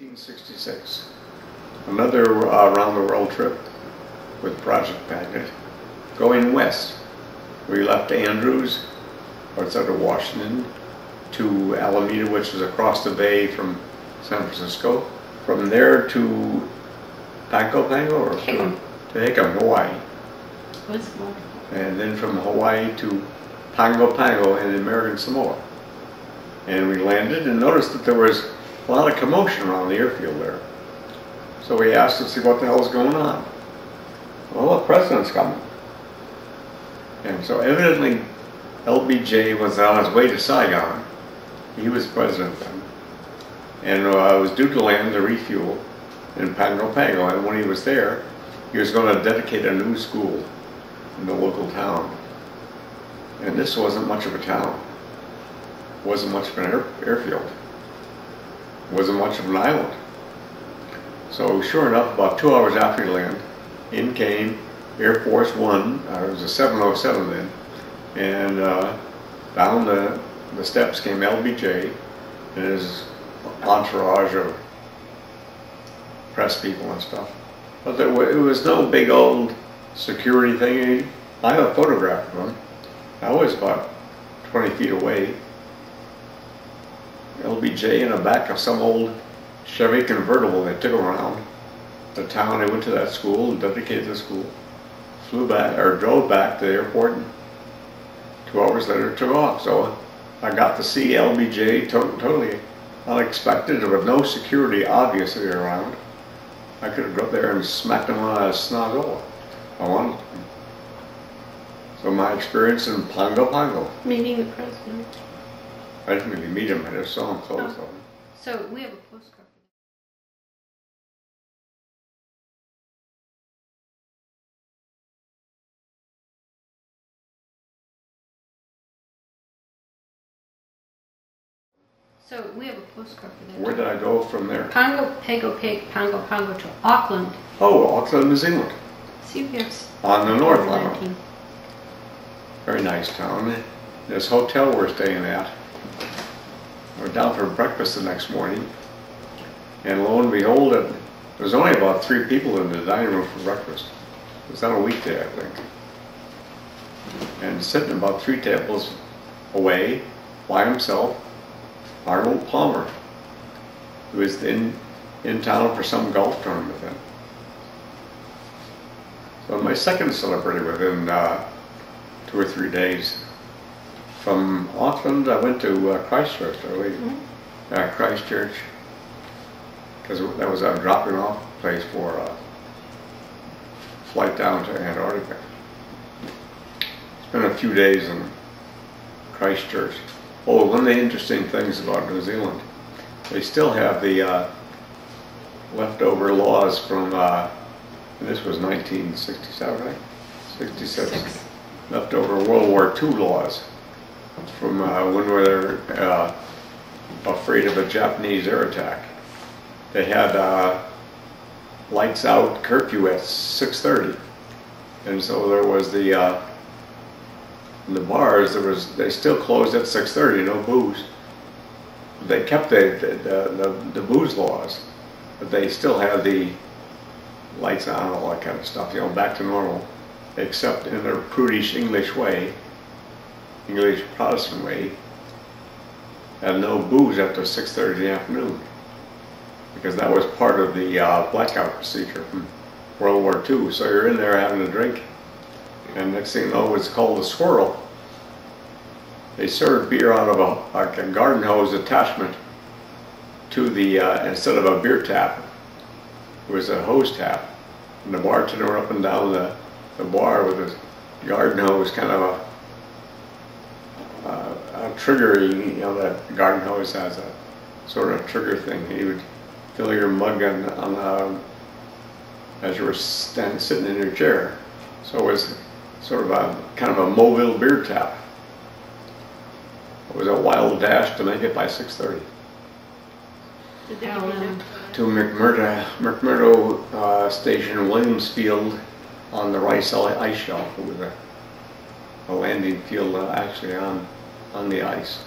1966, another uh, around the world trip with Project Magnet, going west. We left Andrews, outside of Washington, to Alameda, which is across the bay from San Francisco. From there to Pago Pago or Hickam. to Hickam, Hawaii. Wonderful. And then from Hawaii to Pago Pago in American Samoa. And we landed and noticed that there was a lot of commotion around the airfield there. So we asked to see what the hell is going on. Well, the president's coming. And so evidently LBJ was on his way to Saigon. He was president then. And uh, was due to land to refuel in Pago Pago. And when he was there, he was going to dedicate a new school in the local town. And this wasn't much of a town. Wasn't much of an air, airfield. Wasn't much of an island. So sure enough, about two hours after he land, in came Air Force One. Uh, it was a 707 then, and uh, down the the steps came LBJ and his entourage of press people and stuff. But there wa- it was no big old security thing. I have a photograph of him. I was about 20 feet away. LBJ in the back of some old Chevy convertible they took around the town. They went to that school and dedicated the school. Flew back or drove back to the airport. And two hours later, took off. So uh, I got to see LBJ to- totally unexpected. There was no security obviously around. I could have got there and smacked him on a snuggle. I wanted. to. So my experience in Pongo Pongo. Meeting the president. I didn't really meet him. I just saw him photos of him. So we have a postcard. So we have a postcard for that. Where did I go from there? Pongo, Pago, Pig, Pongo, Pongo to Auckland. Oh, Auckland, New Zealand. See if you have. On the North Island. 19. Very nice town. This hotel we're staying at. We're down for breakfast the next morning. And lo and behold, it, was only about three people in the dining room for breakfast. It was on a weekday, I think. And sitting about three tables away by himself, Arnold Palmer, who was in, in town for some golf tournament then. So my second celebrity within uh, two or three days. From Auckland, I went to uh, Christchurch, I believe. Mhm. Uh, Christchurch, because that was a dropping off place for a flight down to Antarctica. Spent a few days in Christchurch. Oh, one of the interesting things about New Zealand, they still have the uh, leftover laws from, uh, this was 1967, right? 66 Six. leftover World War II laws from uh, when we were uh, afraid of a Japanese air attack. They had uh, lights out curfew at 6:30, and so there was the uh, the bars. There was they still closed at 6:30. No booze. They kept the the, the, the booze laws, but they still had the lights on, all that kind of stuff. You know, back to normal except in a prudish English way, English Protestant way, and no booze after 6.30 in the afternoon. Because that was part of the uh, blackout procedure from World War II. So you're in there having a drink, and next thing you know, it's called a swirl. They served beer out of a, like a garden hose attachment to the, uh, instead of a beer tap, it was a hose tap. And the bartender went up and down the, the bar with his garden hose, kind of a, a you know, that garden hose has a sort of trigger thing. He would fill your mug on, on um, as you were standing, sitting in your chair. So it was sort of a kind of a mobile beer tap. It was a wild dash to make it by 6:30 Did they give you that? to McMurdo, McMurdo uh, Station in Williams Field on the Ross Ice Shelf. It was a, a landing field uh, actually on, on the ice.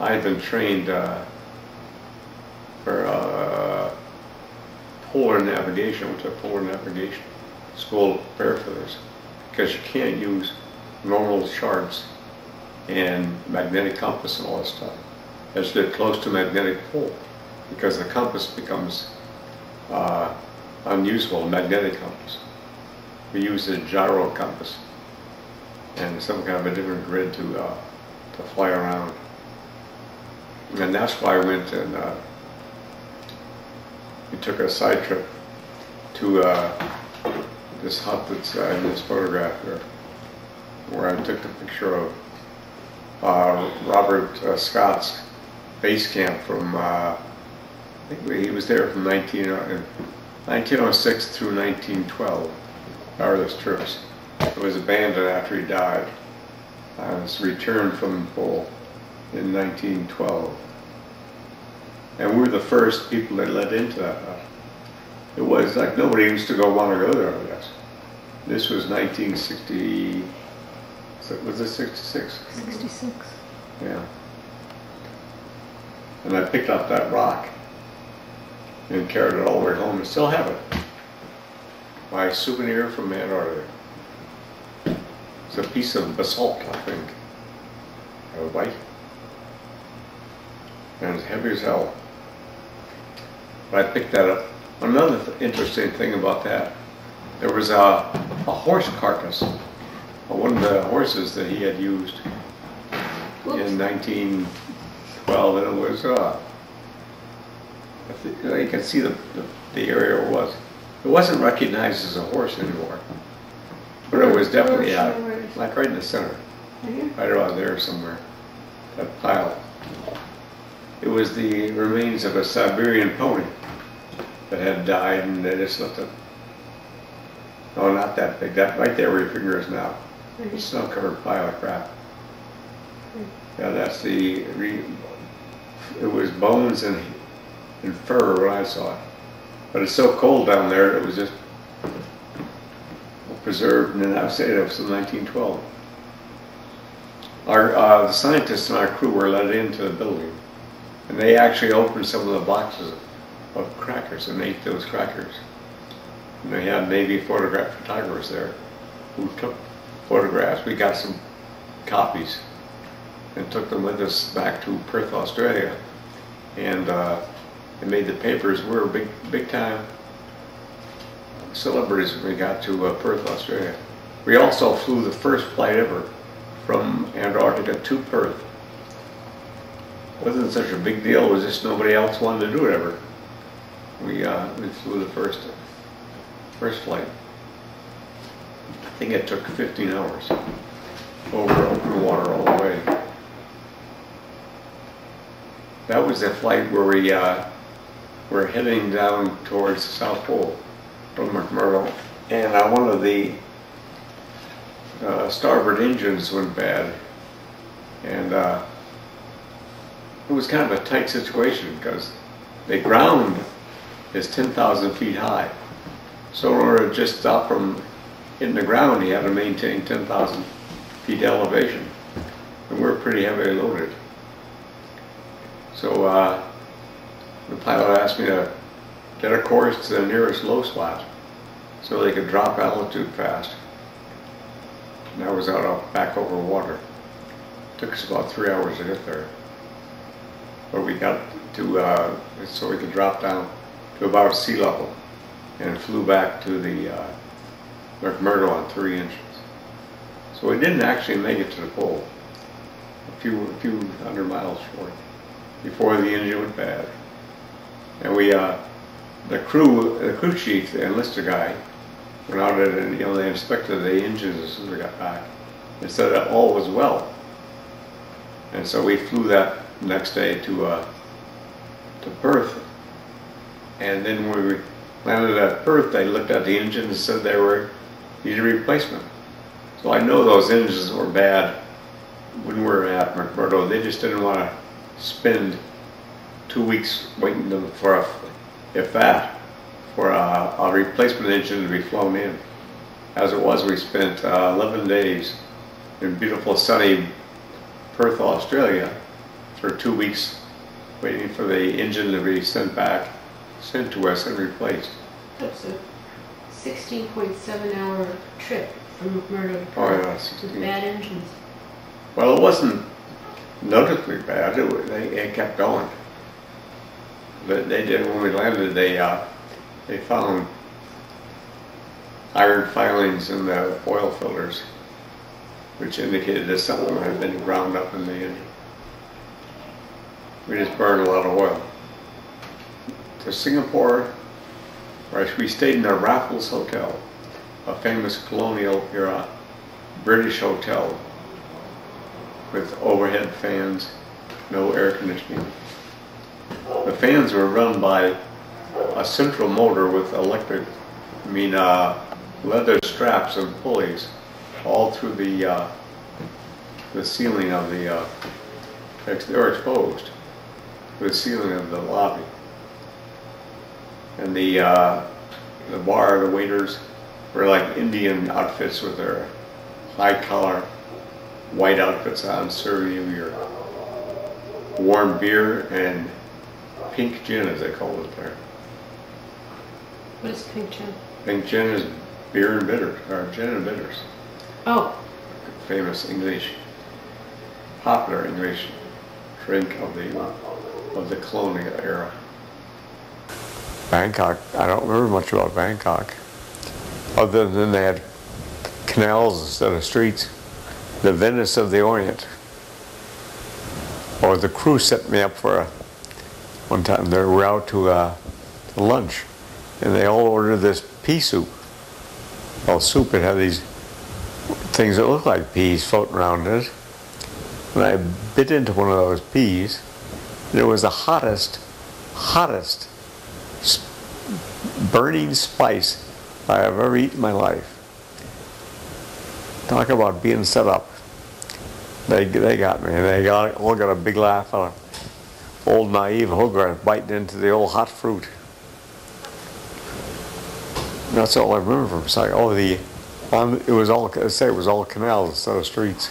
I had been trained uh, for uh, polar navigation. I went to polar navigation school for because you can't use normal charts and magnetic compass and all that stuff. As you get close to magnetic pole because the compass becomes uh, unusable, magnetic compass. We use a gyro compass and some kind of a different grid to uh, to fly around. And that's why I went and uh, we took a side trip to uh, this hut that's uh, in this photograph here, where I took the picture of uh, Robert uh, Scott's base camp from, I think he was there from 19, uh, 1906 through 1912, farthest trips. It was abandoned after he died. I was returned from the pole in 1912. And we were the first people that let into that. It was like nobody used to go want to go there, I guess. This was 1960, so- was it 66? 66. Yeah. And I picked up that rock and carried it all the way home and still have it. My souvenir from Antarctica. It's a piece of basalt, I think. Uh, white. And it's heavy as hell. But I picked that up. Another th- interesting thing about that, there was a, a horse carcass. One of the horses that he had used in 1912, and it was, uh, I think, you can see the, the, the area it was. It wasn't recognized as a horse anymore, but it was definitely, like right in the center, right around there somewhere, that pile. It was the remains of a Siberian pony that had died, and they just left it. No, not that big, that, right there where your finger is now. A snow-covered pile of crap. Yeah, that's the, re, it was bones and, and fur when I saw it. But it's so cold down there, it was just preserved, and then I said it was in 1912. Our, uh, the scientists and our crew were let into the building, and they actually opened some of the boxes of crackers and ate those crackers. And they had Navy photograph photographers there who took photographs. We got some copies and took them with us back to Perth, Australia. And uh, they made the papers. We were big, big time celebrities when we got to uh, Perth, Australia. We also flew the first flight ever from Antarctica to Perth. wasn't such a big deal. It was just nobody else wanted to do it ever. We uh, we flew the first first flight. I think it took 15 hours over open water all the way. That was the flight where we uh, were heading down towards the South Pole from McMurdo, and uh, one of the uh, starboard engines went bad, and uh, it was kind of a tight situation because the ground is 10,000 feet high. So in order to just stop from hitting the ground, he had to maintain 10,000 feet elevation. And we're pretty heavily loaded. So uh, the pilot asked me to get a course to the nearest low spot so they could drop altitude fast. And that was out of, back over water. Took us about three hours to get there. But we got to, uh, so we could drop down to about sea level and flew back to the uh, McMurdo on three inches. So we didn't actually make it to the pole. A few, a few hundred miles short before the engine went bad. And we, uh, the crew, the crew chief, the enlisted guy, went out and, you know, they inspected the engines as we got back and said that all was well. And so we flew that next day to, uh, to Perth. And then when we landed at Perth, they looked at the engines and said they were needed replacement. So I know those engines were bad when we were at McMurdo. They just didn't want to spend two weeks waiting for, a, if that, for a, a replacement engine to be flown in. As it was, we spent uh, 11 days in beautiful sunny Perth, Australia for two weeks waiting for the engine to be sent back, sent to us and replaced. That's a sixteen point seven hour trip from McMurdo to Oh, Perth. yeah, With bad engines. Well, it wasn't noticeably bad, it, it kept going. But they did, when we landed, they, uh, they found iron filings in the oil filters, which indicated that something had been ground up in the engine. We just burned a lot of oil. To Singapore, right, we stayed in the Raffles Hotel, a famous colonial era British hotel with overhead fans, no air conditioning. The fans were run by a central motor with electric, I mean, uh, leather straps and pulleys all through the, uh, the ceiling of the, uh, they were exposed to the ceiling of the lobby. And the, uh, the bar, the waiters were like Indian outfits with their high collar, white outfits on, serving you your warm beer and pink gin, as they call it there. What is pink gin? Pink gin is beer and bitters, or gin and bitters. Oh, Famous English, popular English drink of the of the colonial era. Bangkok. I don't remember much about Bangkok, other than they had canals instead of streets. The Venice of the Orient. Or the crew set me up for a, one time. They were out to, uh, to lunch, and they all ordered this pea soup. Well, soup it had these things that looked like peas floating around it. And I bit into one of those peas, and it was the hottest, hottest s- burning spice I have ever eaten in my life. Talk about being set up. They, they got me. And they got all got a big laugh out of old naive Hogarth biting into the old hot fruit. That's all I remember from Saigon. Oh, the on it was all I say it was all canals instead of streets,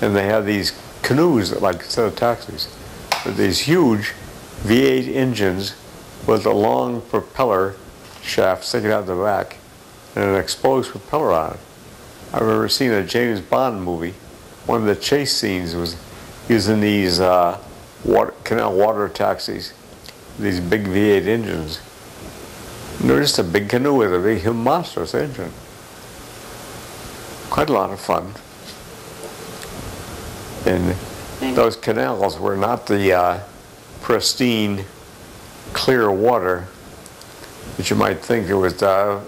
and they had these canoes like instead of taxis, with these huge V8 engines with a long propeller shaft sticking out the back and an exposed propeller on it. I remember seeing a James Bond movie. One of the chase scenes was using these uh, water, canal water taxis, these big V8 engines. They're just a big canoe with a big monstrous engine. Quite a lot of fun. And those canals were not the uh, pristine, clear water that you might think it was. Uh,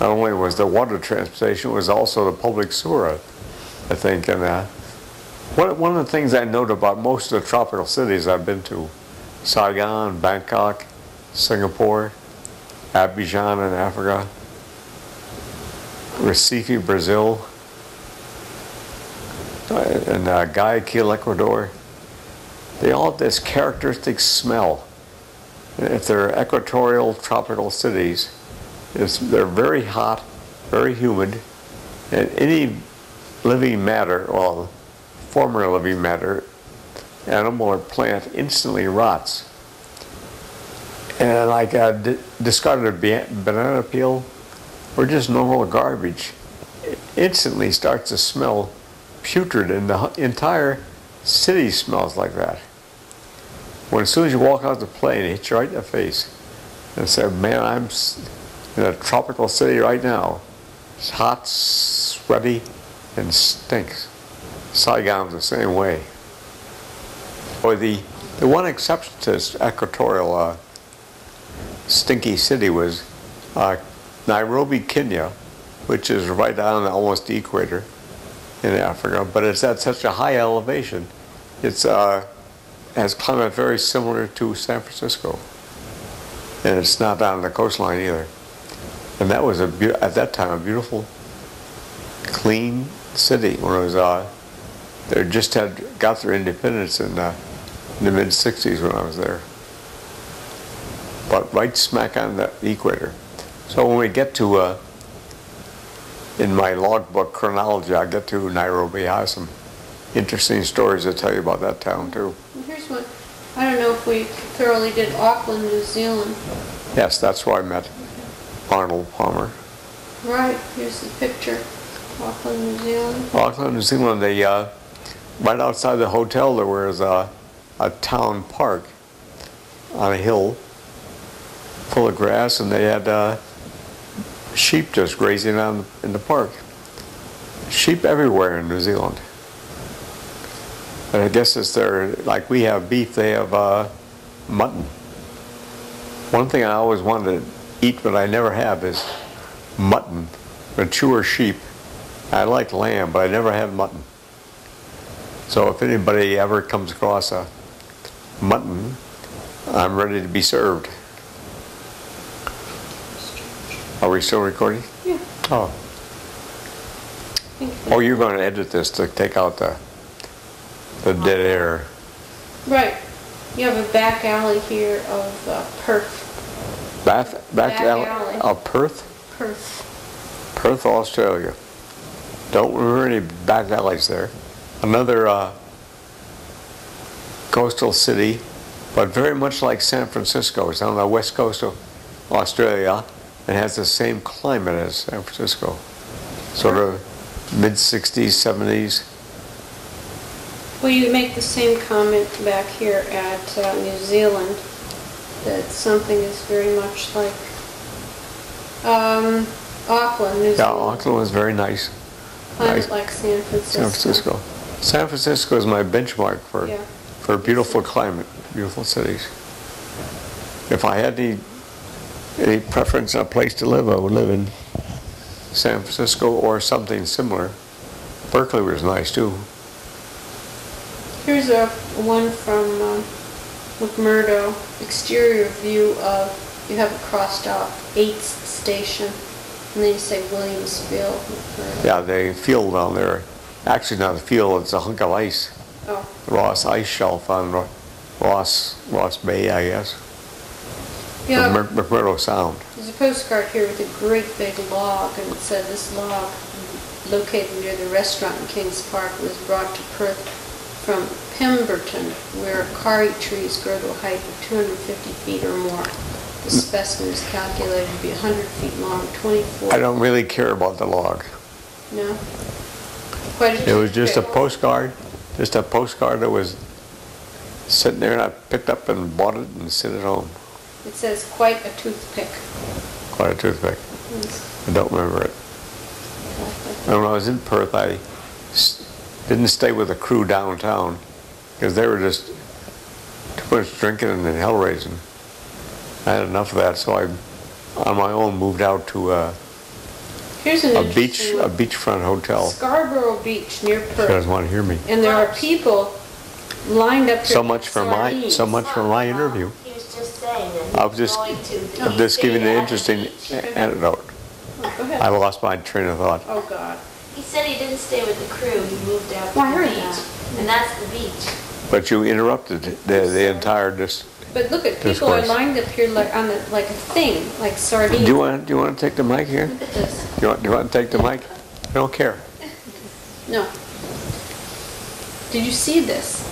not only was the water transportation, it was also the public sewer, I think. And uh, one, one of the things I note about most of the tropical cities I've been to, Saigon, Bangkok, Singapore, Abidjan in Africa, Recife, Brazil, and uh, Guayaquil, Ecuador, they all have this characteristic smell. If they're equatorial tropical cities, they're very hot, very humid, and any living matter, well, former living matter, animal or plant, instantly rots. And like a di- discarded ba- banana peel or just normal garbage, it instantly starts to smell putrid, and the entire city smells like that. When as soon as you walk out the plane, it hits you right in the face, and say, "Man, I'm in a tropical city right now. It's hot, sweaty, and stinks." Saigon's the same way. Or the the one exception to this equatorial uh, stinky city was uh, Nairobi, Kenya, which is right on almost the equator in Africa, but it's at such a high elevation. It's uh, has climate very similar to San Francisco, and it's not on the coastline either. And that was a at that time a beautiful, clean city when it was. Uh, they just had got their independence in, uh, in the mid '60s when I was there but right smack on the equator. So when we get to, uh, in my logbook chronology, I get to Nairobi. I have some interesting stories to tell you about that town too. Here's one. I don't know if we thoroughly did Auckland, New Zealand. Yes, that's where I met Arnold Palmer. Right, here's the picture. Auckland, New Zealand. Auckland, New Zealand, they, uh, right outside the hotel, there was a, a town park on a hill full of grass, and they had, uh, sheep just grazing on, in the park. Sheep everywhere in New Zealand. And I guess it's their, like we have beef, they have, uh, mutton. One thing I always wanted to eat, but I never have, is mutton, mature sheep. I like lamb, but I never had mutton. So if anybody ever comes across a mutton, I'm ready to be served. Are we still recording? Yeah. Oh, oh, you're going to edit this to take out the, the dead air. Right. You have a back alley here of uh, Perth. Bath, back Back alley alley. of Perth, Perth. Perth, Australia. Don't remember any back alleys there. Another uh, coastal city, but very much like San Francisco. It's on the west coast of Australia and has the same climate as San Francisco. Sort of mid 60s, 70s. Well, you make the same comment back here at uh, New Zealand, that something is very much like um, Auckland, New Yeah, Auckland was very nice. Climate nice. like San Francisco. San Francisco. San Francisco is my benchmark for, Yeah. for beautiful climate, beautiful cities. If I had any, any preference, a place to live, I would live in San Francisco or something similar. Berkeley was nice too. Here's a one from um, McMurdo, exterior view of, you have it crossed out, 8th Station, and then you say Williamsville. McMurdo. Yeah, the field down there, actually not a field, it's a hunk of ice. Oh, Ross Ice Shelf on Ross, Ross Bay, I guess. yeah, Mc- McMurdo Sound. there's a postcard here with a great big log, and it said this log, located near the restaurant in Kings Park, was brought to Perth from Pemberton, where karri trees grow to a height of 250 feet or more. The mm. specimen is calculated to be 100 feet long, 24... I don't really care about the log. No? It was just a postcard, just a postcard that was sitting there and I picked up and bought it and sent it home. It says quite a toothpick. Quite a toothpick. It's- I don't remember it. And when I was in Perth, I didn't stay with the crew downtown because they were just too much drinking and hell raising. I had enough of that, so I, on my own, moved out to a, Here's an a beach, interesting a beachfront hotel. Scarborough Beach near Perth. You guys Perth. want to hear me? And there are people lined up. So much for my, so much for my interview. He was just saying that I he was was just- going to. I'm just giving an the interesting beach. anecdote. Oh, Go I lost my train of thought. Oh, God. He said he didn't stay with the crew, he moved out to Well, I the heard beach. that. And that's the beach. But you interrupted the, the entire, dis- But look at, people are Discourse. lined up here like on the, like a thing, like sardines. do you want, do you want to take the mic here? Look at this. Do you want, do you want to take the mic? I don't care. No. Did you see this?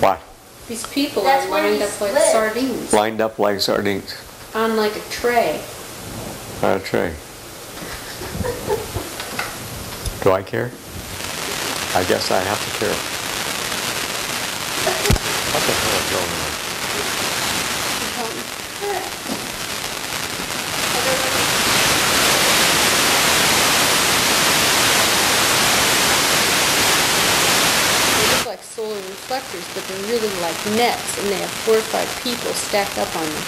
Why? These people That's are where lined he up like lived. sardines Lined up like sardines on like a tray. on a tray. Do I care? I guess I have to care. What the hell is going on? They look like solar reflectors, but they're really like nets, and they have four or five people stacked up on them.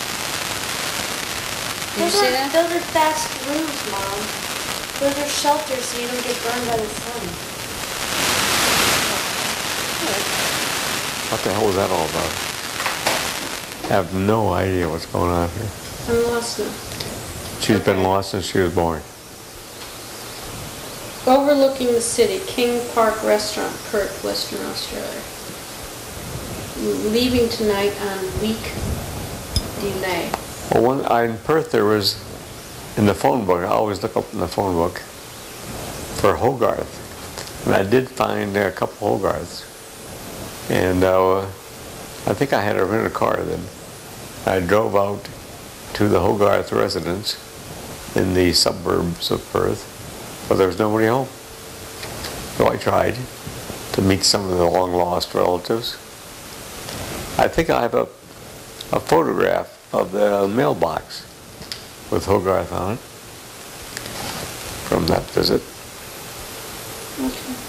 Did you Those see are- that? Those are fast roofs, Mom. Those are shelters so you don't get burned by the sun. What the hell was that all about? I have no idea what's going on here. I'm lost now. She's been lost since she was born. Overlooking the city, King Park Restaurant, Perth, Western Australia. Leaving tonight on week delay. Well, one, I, in Perth, there was, in the phone book, I always look up in the phone book for Hogarth. And I did find a couple Hogarths. And uh, I think I had a car then. I drove out to the Hogarth residence in the suburbs of Perth, but there was nobody home. So I tried to meet some of the long-lost relatives. I think I have a, a photograph of the mailbox with Hogarth on it from that visit. Okay.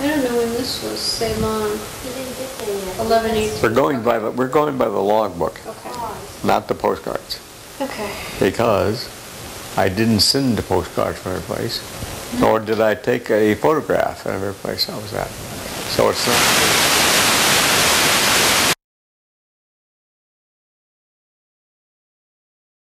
I don't know when this was, Ceylon, You didn't get there yet. 11 We're going by the, we're going by the logbook, Okay, not the postcards. okay. because I didn't send the postcards from every place, nor did I take a photograph of every place I was at. So it's not,